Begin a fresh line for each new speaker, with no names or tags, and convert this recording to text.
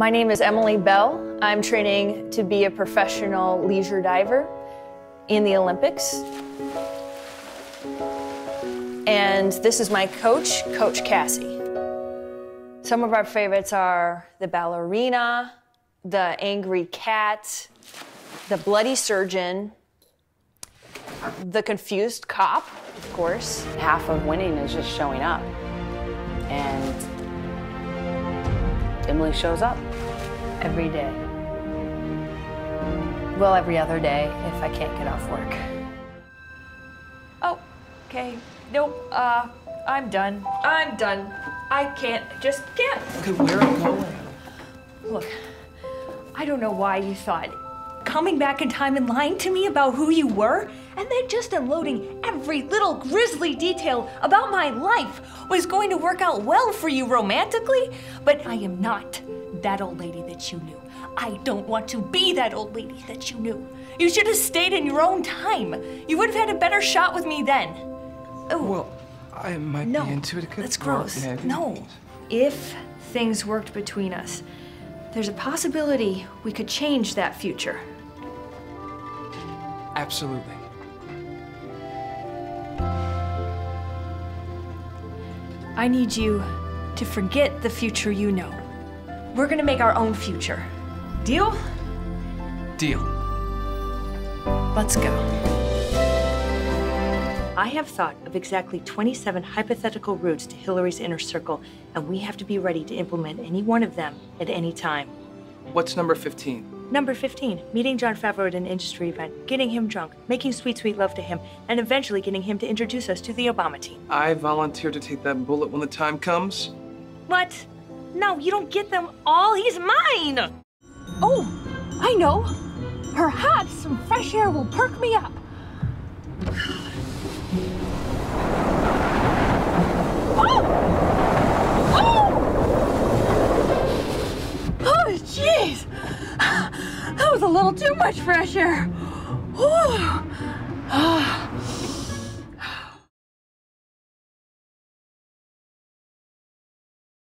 My name is Emily Bell. I'm training to be a professional leisure diver in the Olympics. And this is my coach, Coach Cassie. Some of our favorites are the ballerina, the angry cat, the bloody surgeon, the confused cop, of course.
Half of winning is just showing up. And Emily shows up.
Every day. Well, every other day if I can't get off work. Oh, okay. Nope, uh, I'm done. I'm done. I can't, just can't.
Okay, where are you going?
Look, I don't know why you thought coming back in time and lying to me about who you were, and then just unloading every little grisly detail about my life was going to work out well for you romantically. But I am not that old lady that you knew. I don't want to be that old lady that you knew. You should have stayed in your own time. You would have had a better shot with me then. Oh.
Well, I might
No,
be into it.
That's gross. No. If things worked between us, there's a possibility we could change that future.
Absolutely.
I need you to forget the future you know. We're gonna make our own future. Deal?
Deal.
Let's go. I have thought of exactly 27 hypothetical routes to Hillary's inner circle, and we have to be ready to implement any one of them at any time.
What's number 15?
Number 15, meeting Jon Favreau at an industry event, getting him drunk, making sweet, sweet love to him, and eventually getting him to introduce us to the Obama team.
I volunteer to take that bullet when the time comes.
What? No, you don't get them all. He's mine! Oh, I know. Perhaps some fresh air will perk me up. Oh, jeez! That was a little too much fresh air. Whew. Ah.